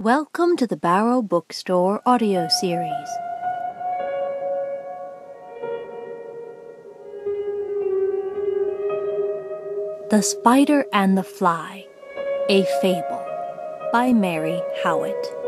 Welcome to the Barrow Bookstore audio series. The Spider and the Fly, a Fable by Mary Howitt.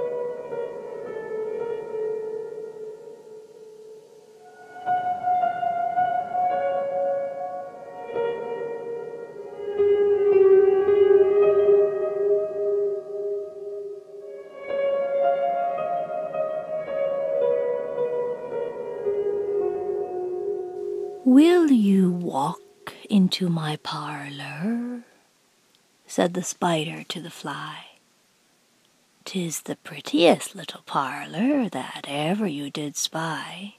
Will you walk into my parlor? said the spider to the fly. "'Tis the prettiest little parlor that ever you did spy.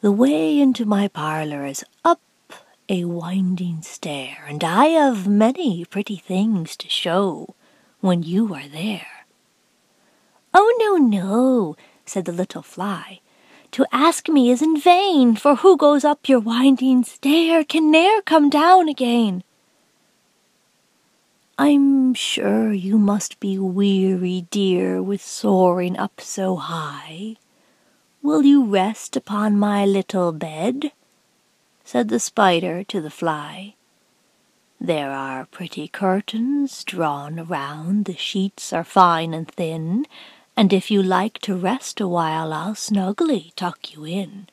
The way into my parlor is up a winding stair, and I have many pretty things to show when you are there. Oh, no, no, said the little fly. To ask me is in vain, for who goes up your winding stair can ne'er come down again. I'm sure you must be weary, dear, with soaring up so high. Will you rest upon my little bed? said the spider to the fly. There are pretty curtains drawn around, the sheets are fine and thin, and if you like to rest a while, I'll snugly tuck you in.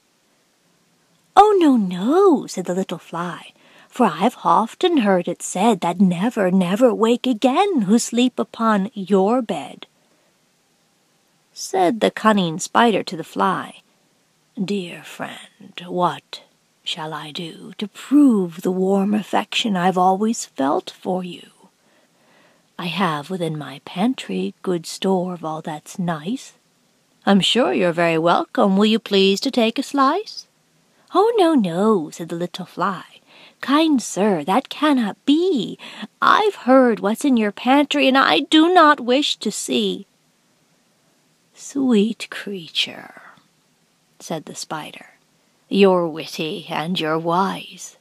Oh, no, no, said the little fly, for I've often heard it said that never, never wake again who sleep upon your bed. Said the cunning spider to the fly, Dear friend, what shall I do to prove the warm affection I've always felt for you? I have within my pantry good store of all that's nice. I'm sure you're very welcome. Will you please to take a slice? Oh, no, no, said the little fly. Kind sir, that cannot be. I've heard what's in your pantry, and I do not wish to see. Sweet creature, said the spider, you're witty and you're wise.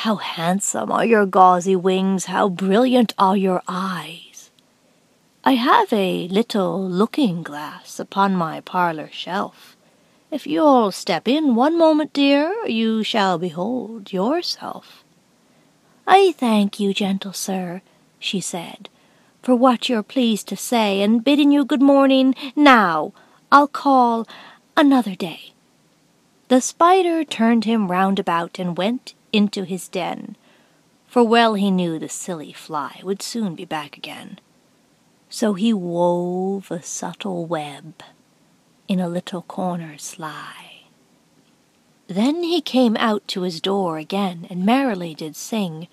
How handsome are your gauzy wings, how brilliant are your eyes. I have a little looking glass upon my parlour shelf. If you'll step in one moment, dear, you shall behold yourself. I thank you, gentle sir, she said, for what you're pleased to say, and bidding you good morning, now I'll call another day. The spider turned him round about and went into his den, for well he knew the silly fly would soon be back again. So he wove a subtle web in a little corner sly. Then he came out to his door again, and merrily did sing,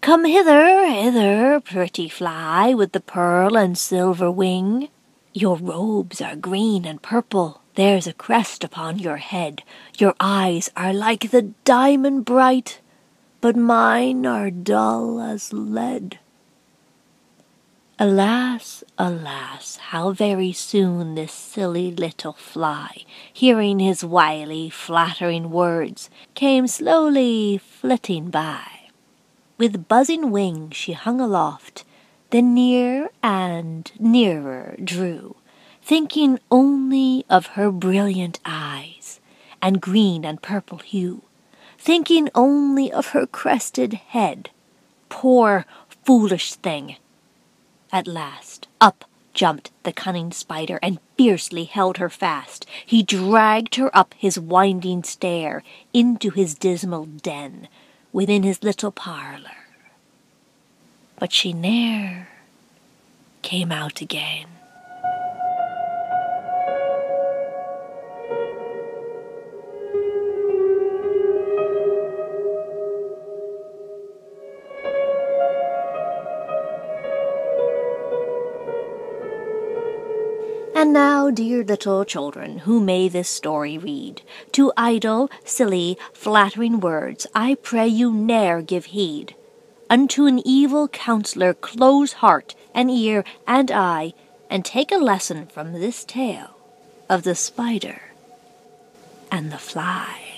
Come hither, hither, pretty fly, with the pearl and silver wing. Your robes are green and purple, there's a crest upon your head, your eyes are like the diamond bright, but mine are dull as lead. Alas, alas, how very soon this silly little fly, hearing his wily, flattering words, came slowly flitting by. With buzzing wings she hung aloft, then near and nearer drew, thinking only of her brilliant eyes and green and purple hue thinking only of her crested head. Poor foolish thing! At last up jumped the cunning spider and fiercely held her fast. He dragged her up his winding stair into his dismal den within his little parlour. But she ne'er came out again. And now, dear little children, who may this story read, to idle, silly, flattering words I pray you ne'er give heed. Unto an evil counsellor close heart and ear and eye, and take a lesson from this tale of the spider and the fly.